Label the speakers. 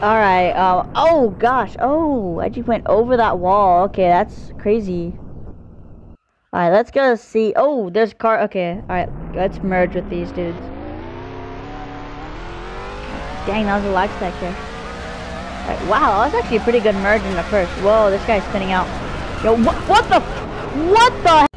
Speaker 1: Alright, um, uh, oh gosh, oh, I just went over that wall. Okay, that's crazy. Alright, let's go see. Oh, there's car. Okay, alright, let's merge with these dudes. Dang, that was a lag spec there. Right, wow, that was actually a pretty good merge in the first. Whoa, this guy's spinning out. Yo, wh what the, what the